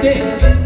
scared